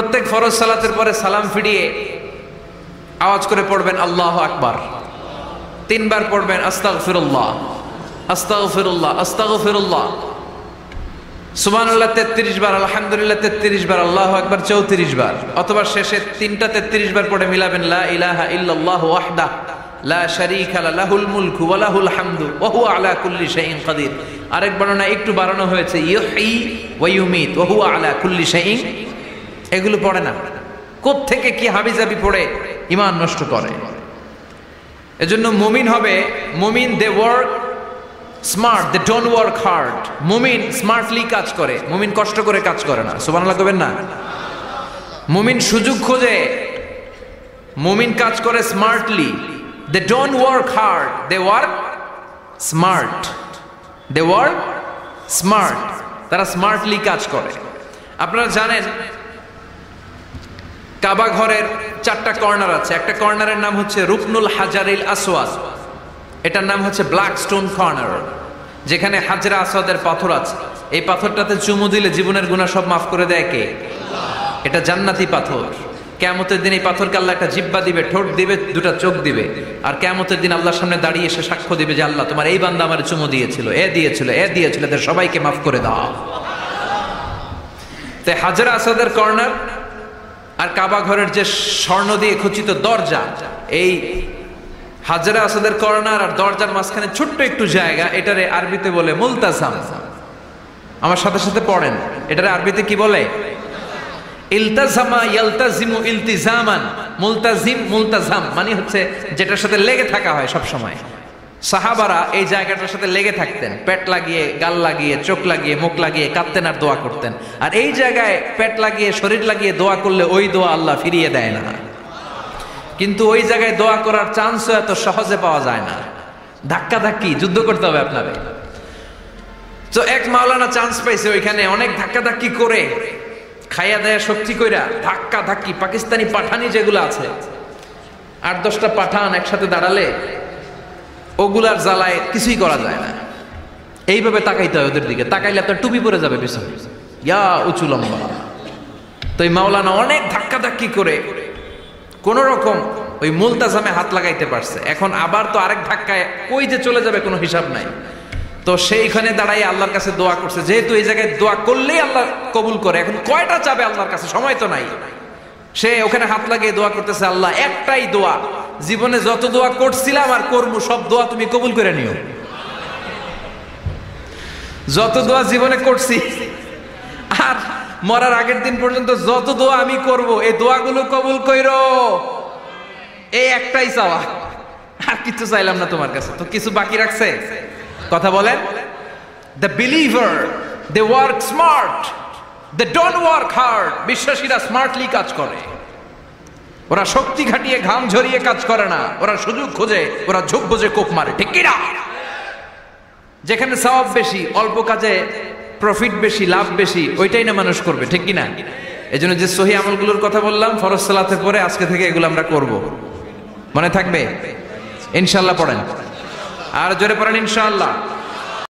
প্রত্যেক ফরজ সালাতের পরে সালাম ফিরিয়ে আওয়াজ করে পড়বেন আল্লাহ আকবার। তিনবার পড়বেন আস্তাগ ফিরুল্লাহ আস্তাগ ফিরুল্লাহ আস্তাগ ফিরুল্লাহ সুবহানাল্লাহ তেত্রিশ বার, আলহামদুলিল্লাহ তেত্রিশ বার, আল্লাহ আকবার চৌত্রিশ বার। অথবা শেষে তিনটা তেত্রিশ বার পড়ে মিলাবেন, লা ইলাহা ইল্লাল্লাহ ওয়াহদা লা শারীকা লাহুল মুলকু ওয়া লাহুল হামদু, ওয়া হুয়া আলা কুল্লি শাইইন কাদির। আরেক বর্ণনা একটু বাড়ানো হয়েছে ইউহি ওয়া ইউমিত, ওয়া হুয়া আলা কুল্লি শাইইন এগুলো পড়ে না। থেকে কি হাবিজাবি পড়ে, ইমান নষ্ট করে। এজন্য মুমিন হবে, মুমিন they work smart, they don't work hard. মুমিন স্মার্টলি কাজ করে, মুমিন কষ্ট করে কাজ করে না। সুবহানাল্লাহ কবেন না? মুমিন সুযোগ খোঁজে, মুমিন কাজ করে smartly. They don't work hard, they work smart. They work smart, তারা স্মার্টলি কাজ করে। আপনারা জানেন কাবা ঘরের চারটা কর্নার আছে। একটা কর্নারের নাম হচ্ছে রুকনুল হাজারিল আসওয়াদ এটার নাম হচ্ছে ব্ল্যাক স্টোন কর্নার, যেখানে হাজরা আসাদের পাথর আছে। এই পাথরটাতে চুমু দিলে জীবনের গুণা সব মাফ করে দেয় কে? এটা জান্নাতি পাথর। কেমতের দিন এই পাথরকে আল্লাহ একটা জিব্বা দিবে, ঠোঁট দিবে, দুটা চোখ দিবে। আর কেমতের দিন আল্লাহর সামনে দাঁড়িয়ে এসে সাক্ষ্য দিবে যে আল্লাহ, তোমার এই বান্দা আমার চুমু দিয়েছিল, এ দিয়েছিল এ দিয়েছিল সবাইকে মাফ করে দাও। তাই হাজরা আসাদের কর্নার আর কাবা ঘরের যে স্বর্ণ দিয়ে খচিত দরজা, এই হাজারা আসাদের করোনার আর দরজার মাঝখানে ছোট্ট একটু জায়গা, এটারে আরবিতে বলে মুলতাজাম। আমার সাথে সাথে পড়েন, এটারে আরবিতে কি বলে? ইলতাজামা ইয়ালতাজিমু ইলতিজামান, মুলতাজিম মুলতাজাম মানে হচ্ছে যেটার সাথে লেগে থাকা হয় সব সময় সাহাবারা এই জায়গাটার সাথে লেগে থাকতেন। পেট লাগিয়ে, গাল লাগিয়ে, চোখ লাগিয়ে, মুখ লাগিয়ে কাঁদতেন আর দোয়া করতেন। আর এই জায়গায় পেট লাগিয়ে, শরীর লাগিয়ে দোয়া করলে ওই দোয়া আল্লাহ ফিরিয়ে দেয় না। কিন্তু ওই জায়গায় দোয়া করার চান্সও এত সহজে পাওয়া যায় না। ধাক্কা ধাক্কি, যুদ্ধ করতে হবে আপনাকে তো এক মাওলানা চান্স পাইছে ওইখানে, অনেক ধাক্কা ধাক্কি করে। খাইয়া দেয়া শক্তি কইরা ধাক্কা ধাক্কি, পাকিস্তানি পাঠানি যেগুলো আছে। আট দশটা পাঠান একসাথে দাঁড়ালে ওগুলার জ্বালায় কিছুই করা যায় না। এইভাবে তাকাইতে হয় ওদের দিকে। তাকাইলে আপনার টুপি পরে যাবে পিছনে। ইয়া উঁচু লম্বা। তো এই মাওলানা অনেক ধাক্কা ধাক্কি করে কোন রকম ওই মুলতাজামে হাত লাগাইতে পারছে। এখন আবার তো আরেক ধাক্কায় কই যে চলে যাবে কোনো হিসাব নাই। তো সেইখানে দাঁড়াই আল্লাহর কাছে দোয়া করছে। যেহেতু এই জায়গায় দোয়া করলেই আল্লাহ কবুল করে, এখন কয়টা চাবে আল্লাহর কাছে? সময় তো নাই। সে ওখানে হাত লাগিয়ে দোয়া করতেছে, আল্লাহ, একটাই দোয়া জীবনে যত দোয়া করছিলাম আর করব, সব দোয়া তুমি কবুল করে নিও। যত দোয়া জীবনে করছি, আর মরার আগের দিন পর্যন্ত যত দোয়া আমি করব, এই দোয়াগুলো কবুল কইর। এই একটাই চাওয়া। আর কিছু চাইলাম না তোমার কাছে। তো কিছু বাকি রাখছে? কথা বলেন। The believer they work smart they don't work hard বিশ্বাসীরা smartly কাজ করে। ওরা শক্তি খাটিয়ে ঘাম ঝরিয়ে কাজ করে না। ওরা সুযোগ খোঁজে, ওরা ঝোঁক বোঝে কোপ মারে। ঠিক কিনা? যেখানে সওয়াব বেশি, অল্প কাজে প্রফিট বেশি, লাভ বেশি, ওইটাই না মানুষ করবে, ঠিক কিনা? এই জন্য যে সহি আমলগুলোর কথা বললাম, ফরজ সালাতের পরে আজকে থেকে এগুলো আমরা করব। মনে থাকবে? ইনশাল্লাহ পড়েন। আর জোরে পড়েন ইনশাআল্লাহ।